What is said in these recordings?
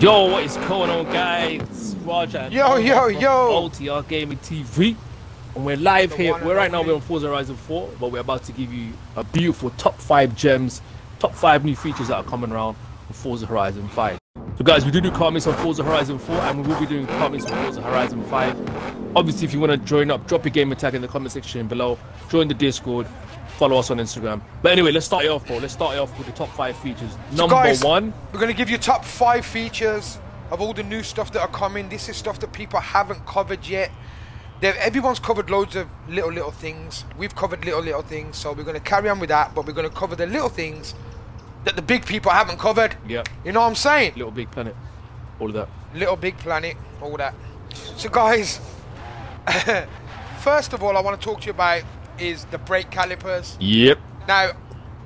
Yo, what is going on, guys? And Yo, yo, yo. OTR Gaming TV. And we're live here. We're right now we're on Forza Horizon 4, but we're about to give you a beautiful top five gems, top five new features that are coming around on Forza Horizon 5. So guys, we do do car meets on Forza Horizon 4 and we will be doing car meets on Forza Horizon 5. Obviously, if you want to join up, drop your gamer tag in the comment section below. Join the Discord. Follow us on Instagram. But anyway, let's start it off, bro. Let's start it off with the top five features. So Number guys, one. We're gonna give you top five features of all the new stuff that are coming. This is stuff that people haven't covered yet. They've, everyone's covered loads of little little things. We've covered little little things, so we're gonna carry on with that. But we're gonna cover the little things that the big people haven't covered. Yeah. You know what I'm saying? Little Big Planet. All of that. Little Big Planet, all that. So guys, first of all, I want to talk to you about is the brake calipers. Yep. Now,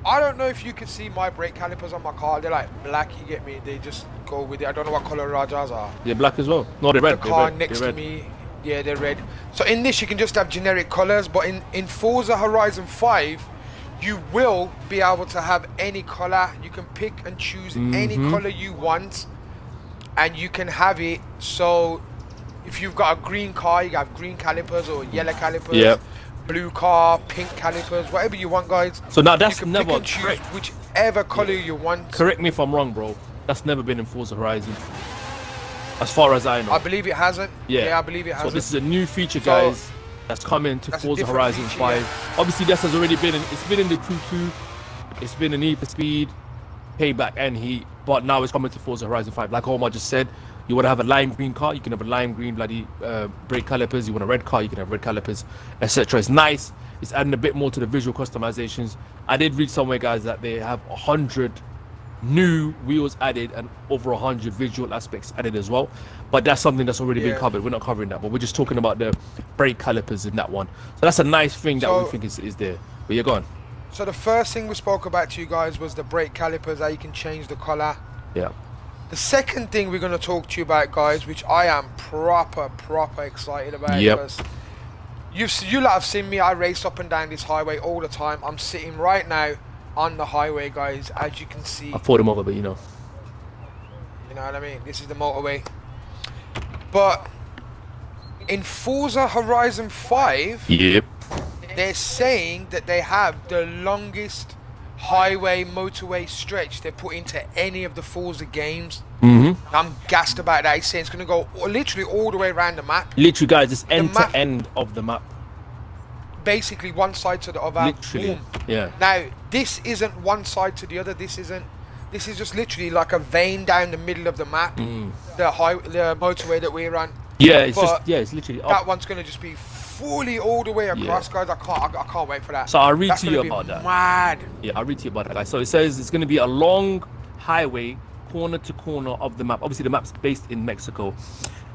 I don't know if you can see my brake calipers on my car. They're like black, you get me? They just go with it. I don't know what color Rajas are. They're black as well. No, they're red. The car red. next to me, yeah, they're red. So in this, you can just have generic colors, but in, in Forza Horizon 5, you will be able to have any color. You can pick and choose any Mhm. color you want, and you can have it so if you've got a green car, you have green calipers or yellow calipers. Yep. Blue car, pink calipers, whatever you want, guys. So now that's you can never pick and choose correct. whichever color you want. Correct me if I'm wrong, bro. That's never been in Forza Horizon. As far as I know. I believe it hasn't. yeah. I believe it So hasn't. So this is a new feature, So, guys. That's coming to that's Forza Horizon feature, 5. yeah. Obviously, this has already been in. It's been in the Crew 2. It's been in Need for Speed, Payback, and Heat. But now it's coming to Forza Horizon 5. Like Omar just said, you want to have a lime green car, you can have a lime green bloody uh, brake calipers. You want a red car, you can have red calipers, etc. It's nice. It's adding a bit more to the visual customizations. I did read somewhere, guys, that they have a hundred new wheels added and over 100 visual aspects added as well but that's something that's already been covered we're not covering that but we're just talking about the brake calipers in that one so that's a nice thing that we think is, is there but you're gone So the first thing we spoke about to you guys was the brake calipers, how you can change the color. yeah The second thing we're going to talk to you about, guys, which I am proper, proper excited about. Yep. You've, you lot have seen me, I race up and down this highway all the time. I'm sitting right now on the highway, guys, as you can see. i fought him over but you know You know what I mean? This is the motorway. But in Forza Horizon 5, yep they're saying that they have the longest highway motorway stretch they put into any of the Forza games. mm-hmm I'm gassed about that. He's saying it's going to go literally all the way around the map. literally guys it's end map- to end of the map Basically, one side to the other. literally Boom. yeah Now, this isn't one side to the other. This isn't. This is just literally like a vein down the middle of the map. Mm. The high, the motorway that we're on. yeah it's just yeah it's literally That one's going to just be fully all the way across, guys. I can't. I, I can't wait for that. so i'll read That's to you about that Mad. Yeah, I'll read to you about that, guys. So it says it's going to be a long highway, corner to corner of the map. Obviously, the map's based in Mexico,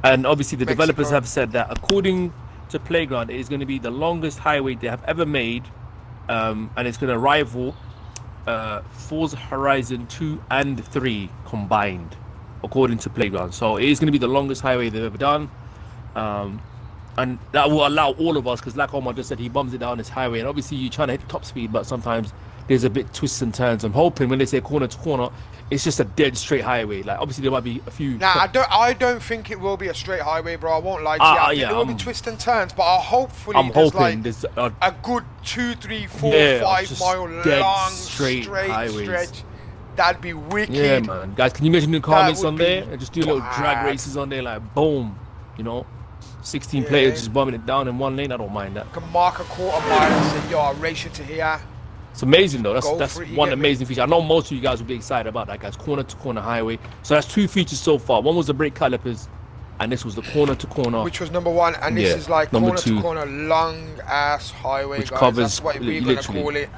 and obviously the developers have said that according to Playground, it is going to be the longest highway they have ever made, um, and it's going to rival uh, Forza Horizon 2 and 3 combined, according to Playground. So it is going to be the longest highway they've ever done. Um, and that will allow all of us because like Omar just said he bums it down this highway and obviously you're trying to hit top speed but sometimes there's a bit twists and turns i'm hoping when they say corner to corner it's just a dead straight highway like obviously there might be a few Nah, I don't. I don't think it will be a straight highway, bro. I won't lie to Ah, you. I ah, think yeah, there will I'm- be twists and turns, but I hopefully i'm there's hoping like there's a, a good two, three, four, Yeah, five mile long straight straight, highways. stretch. That'd be wicked. yeah man guys can you imagine the car meets on there and just do little drag races on there like boom you know 16 Yeah. players just bumming it down in one lane i don't mind that Can mark a quarter mile and say, "Yo, I'll race you to here." It's amazing though. That's Go that's one get me? amazing feature. I know most of you guys will be excited about that, guys. Corner to corner highway. So that's two features so far. One was the brake calipers, and this was the corner to corner, Which was number one, and this Yeah, is like number corner two. to corner, long ass highway, Which guys. covers That's what we're gonna call it.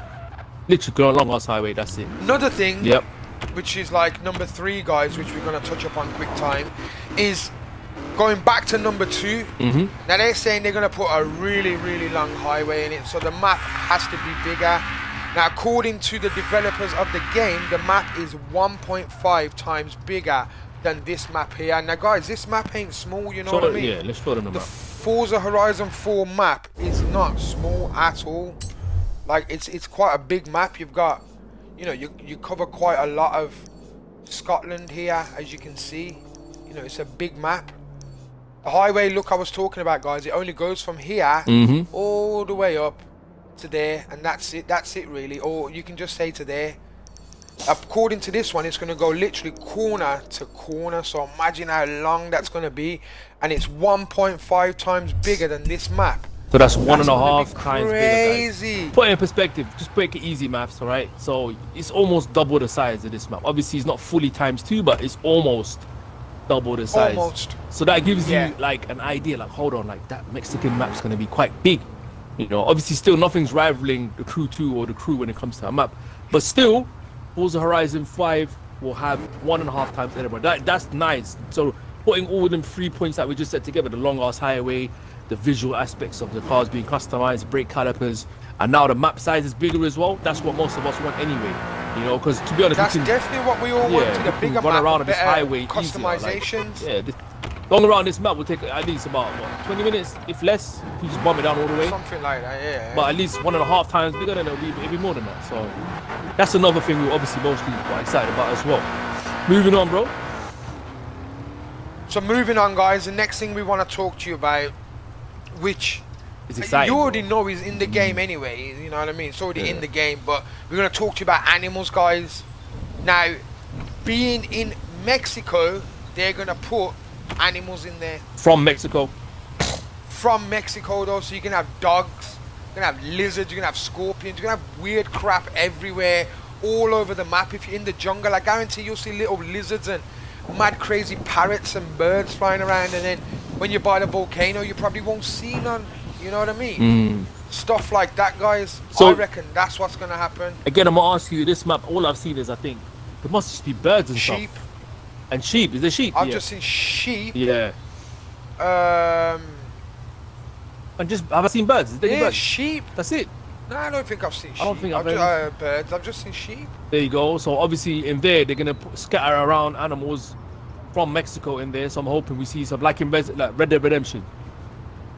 literally along our highway. That's it. Another thing, Yep. which is like number three, guys, which we're gonna touch upon quick time, is going back to number 2 Mm-hmm. Now they're saying they're gonna put a really, really long highway in it, so the map has to be bigger. Now, according to the developers of the game, the map is 1.5 times bigger than this map here. Now, guys, this map ain't small. You know what I mean? yeah, let's show them the The map. Forza Horizon 4 map is not small at all. Like it's it's quite a big map. You've got you know, you you cover quite a lot of Scotland here, as you can see. You know, it's a big map. The highway, look, I was talking about, guys. It only goes from here Mhm. all the way up to there, and that's it. That's it, really. Or you can just say to there. According to this one, it's going to go literally corner to corner. So imagine how long that's going to be, and it's 1.5 times bigger than this map. So that's one and a half times bigger. guys. Crazy. Put it in perspective, just break it easy maths, alright? So it's almost double the size of this map. Obviously, it's not fully times two, but it's almost double the size. Almost. So that gives Yeah. you like an idea, like hold on, like that Mexican map's gonna be quite big. You know, obviously, still nothing's rivaling the Crew 2 or the Crew when it comes to a map, but still, Forza Horizon 5 will have one and a half times Edinburgh. That that's nice. So putting all them three points that we just said together, the long ass highway, the visual aspects of the cars being customized, brake calipers, and now the map size is bigger as well. That's what most of us want anyway. You know, because to be honest, That's can, definitely what we all yeah, wanted. A bigger run map, around this highway easier, like- customizations. yeah, this, going around this map will take at least about what, 20 minutes, if less. If you just bomb it down all the way. Something like that, yeah. But at least one and a half times bigger, than it'll be, it'll be more than that. So that's another thing we're obviously mostly quite excited about as well. Moving on, bro. so moving on, guys. The next thing we want to talk to you about, which you already know is in the game anyway. You know what I mean? It's already in the game. But we're gonna talk to you about animals, guys. Now, being in Mexico, they're gonna put animals in there From Mexico. from Mexico, though. So you can have dogs, you're gonna have lizards, you're gonna have scorpions, you're gonna have weird crap everywhere, all over the map. If you're in the jungle, I guarantee you'll see little lizards and mad crazy parrots and birds flying around. And then when you're by the volcano, you probably won't see none. You know what I mean? Mm. Stuff like that, guys. So- I reckon that's what's gonna happen. Again, I'm gonna ask you. This map, all I've seen is I think there must just be birds and Sheep. stuff. And sheep. Is there sheep? I've yeah. just seen sheep. Yeah. Um, And just have I seen birds? Is there yeah, birds? sheep. That's it. No, I don't think I've seen sheep. I don't think I've ju- ever- uh, birds. I've just seen sheep. There you go. So obviously in there they're gonna scatter around animals from Mexico in there. So I'm hoping we see some like in Res- like Red Dead Redemption,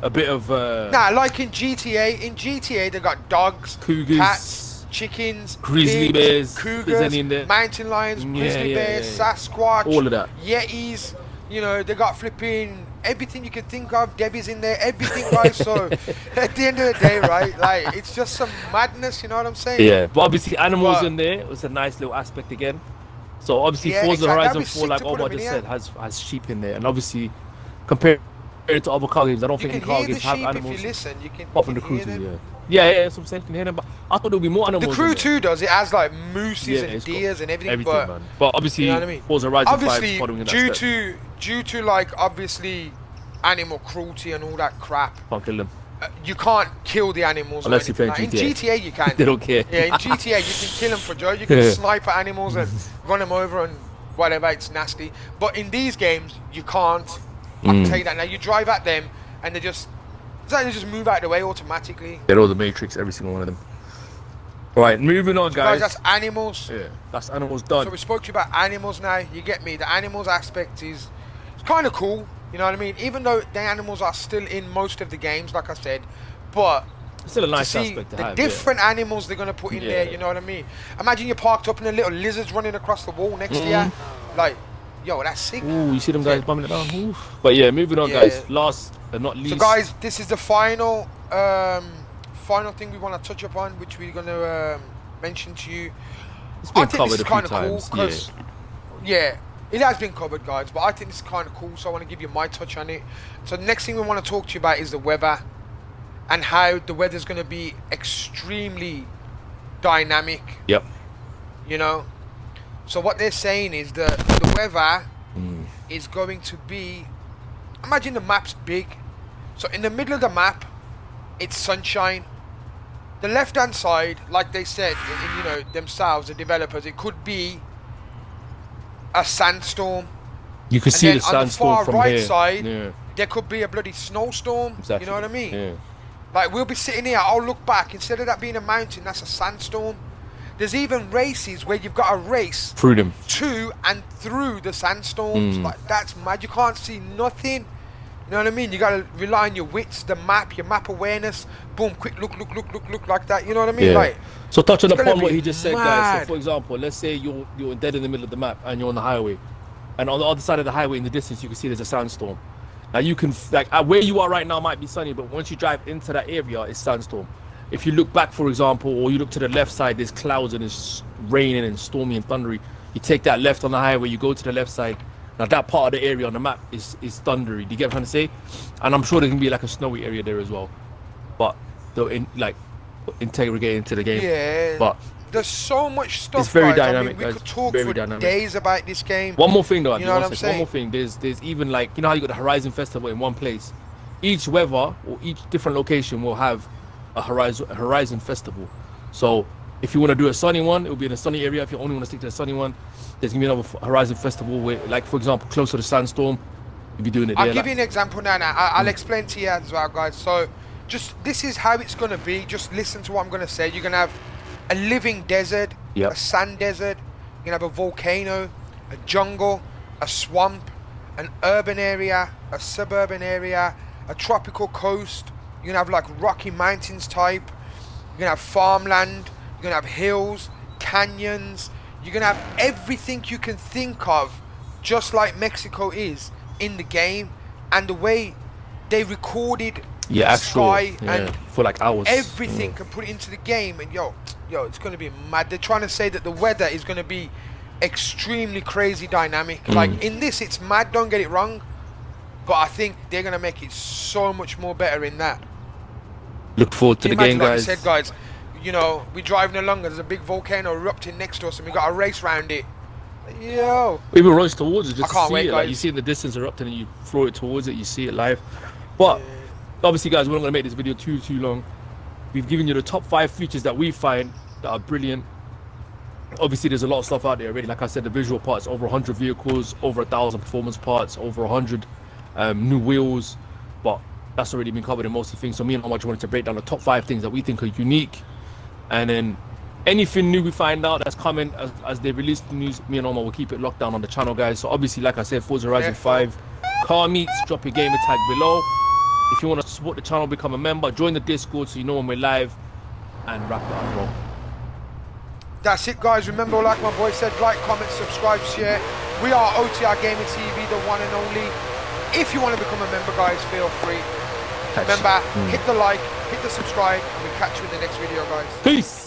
a bit of uh, Nah, like in GTA, in GTA they got dogs, Cougars. cats, chickens, Grizzly pigs, bears, cougars, any in there. mountain lions, grizzly yeah, bears, yeah, yeah. Sasquatch, All of that. Yetis. You know, they got flipping everything you can think of. Debbie's in there, everything, right? so at the end of the day, right, like it's just some madness. You know what I'm saying? yeah. But obviously animals But- in there was a nice little aspect again. So obviously Yeah, Forza exactly. Horizon be 4, like Omar put 'em in just said, has has sheep in there, and obviously compared to other car games, I don't You think car games have sheep if animals you listen. You can, apart from the crew. Yeah, yeah, yeah. What I'm saying. Can hear them, but I thought there would be more animals. The crew too does. It has like mooses Yeah, and deers and everything, everything, but man. But obviously, you know what I mean? Forza Horizon 5 obviously is following in that due step. to due to like obviously animal cruelty and all that crap Can't kill them. Uh, you can't kill the animals Unless anything playing like- in GTA you can They don't care. yeah in GTA you can kill them for joy you can Yeah. snipe at animals and run them over and whatever it's nasty but in these games you can't I can Mm. tell you that now you drive at them and they just they just move out of the way automatically They're all the Matrix, every single one of them. Right, moving on, guys guys. that's animals yeah, that's animals done. So we spoke to you about animals now. You get me. The animals aspect is it's kind of cool. You know what I mean? Even though the animals are still in most of the games, like I said, but Still a nice to see aspect to the have. different animals they're gonna put in there. Yeah. You know what I mean? Imagine you're parked up and a little lizard's running across the wall next to you. Like, yo, that's sick. yeah. Ooh, you see them guys bumming it down. Ooh. But yeah, moving on, Yeah. guys. Last but not least. So guys, this is the final um, final thing we want to touch upon, which we're gonna um, mention to you. It's been think covered this a is few kind of cool times. because, yeah. It has been covered, guys. But I think this is kind of cool, so I want to give you my touch on it. So the next thing we want to talk to you about is the weather, and how the weather's going to be extremely dynamic. Yep. You know, so what they're saying is that the weather Mm. is going to be. Imagine the map's big, so in the middle of the map, it's sunshine. The left-hand side, like they said, in, you know themselves, the developers, it could be a sandstorm. You can And see the on the sandstorm far from right here. side, yeah, There could be a bloody snowstorm. exactly. You know what I mean? Yeah. Like we'll be sitting here, I'll look back. Instead of that being a mountain, that's a sandstorm. There's even races where you've got a race Through them. to and through the sandstorms. Mm. Like that's mad. You can't see nothing. You know what I mean? You gotta rely on your wits, the map, your map awareness. Boom, quick look, look, look, look, look like that. You know what I mean? Yeah. Like So touching It's upon what he just said, guys. So for example, let's say you're you're dead in the middle of the map and you're on the highway. and on the other side of the highway in the distance you can see there's a sandstorm. Now you can like uh, where you are right now might be sunny, but once you drive into that area, it's sandstorm. If you look back, for example, or you look to the left side, there's clouds and it's raining and stormy and thundery. You take that left on the highway, you go to the left side. Now that part of the area on the map is is thundery. Do you get what I'm trying to say? And I'm sure there can be like a snowy area there as well. But they'll in like integrate into the game. Yeah. But There's so much stuff. It's very guys. I dynamic, mean, we guys. could talk Very for dynamic. days about this game. One more thing though, You know what I'm saying? one more thing. There's there's even like you know how you got the Horizon Festival in one place. Each weather or each different location will have a Horizon a Horizon Festival. So if you want to do a sunny one, it will be in a sunny area. If you only want to stick to the sunny one, there's gonna be another Horizon Festival where, like for example, close to the sandstorm, you'll be doing it I'll there. give like- you an example now. now. I- I'll hmm. explain to you as well, guys. So, just this is how it's gonna be. Just listen to what I'm gonna say. You're gonna have a living desert, Yep. a sand desert. You're gonna have a volcano, a jungle, a swamp, an urban area, a suburban area, a tropical coast. You're gonna have like rocky mountains type. You're gonna have farmland. You're gonna have hills, canyons. You're gonna have everything you can think of, just like Mexico is in the game, and the way they recorded yeah, actual, sky yeah, and for like hours. everything Yeah. and put it into the game. And yo, yo, it's gonna be mad. They're trying to say that the weather is gonna be extremely crazy dynamic. Mm. Like in this, it's mad. Don't get it wrong, but I think they're gonna make it so much more better in that. Look forward to Can the game, like guys. I said, guys, you know, we're driving along and there's a big volcano erupting next to us and we got a race round it. Yo. We even rush towards it just I can't to see wait, it. Like guys. you see in the distance erupting and you throw it towards it, you see it live. But obviously, guys, we're not gonna make this video too too long. We've given you the top five features that we find that are brilliant. Obviously, there's a lot of stuff out there already. Like I said, the visual parts, over 100 vehicles, over a thousand performance parts, over 100 um, new wheels. But that's already been covered in most of the things. So me and Omar just wanted to break down the top five things that we think are unique, and then anything new we find out that's coming as, as they release the news, me and Omar will keep it locked down on the channel, guys. So obviously, like I said, Forza Horizon 5 car meets, drop your gamer tag below. If you want to support the channel, become a member, join the Discord so you know when we're live, and wrap it up, bro. That's it, guys. Remember, like my boy said, like, comment, subscribe, share. We are OTR Gaming TV, the one and only. If you want to become a member, guys, feel free. Remember, hit the like, hit the subscribe, and we'll catch you in the next video, guys. Peace.